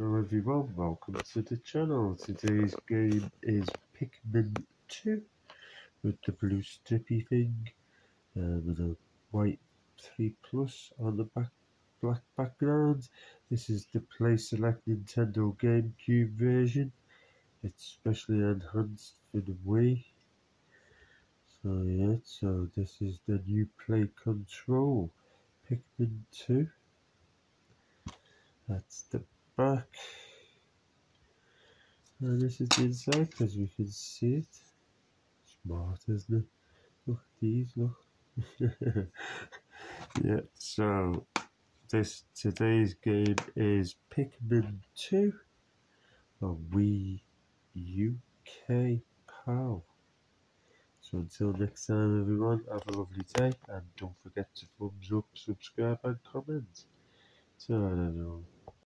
Hello everyone, welcome to the channel. Today's game is Pikmin 2 with the blue strippy thing uh, with a white 3 plus on the back black background. This is the Play Select Nintendo GameCube version. It's specially enhanced for the Wii. So yeah, so this is the new play control. Pikmin 2. That's the back. And this is the inside because we can see it. Smart, isn't it? Look at these, look. yeah, so this today's game is Pikmin 2 on Wii UK PAL. So until next time everyone, have a lovely day and don't forget to thumbs up, subscribe and comment. Ta-da.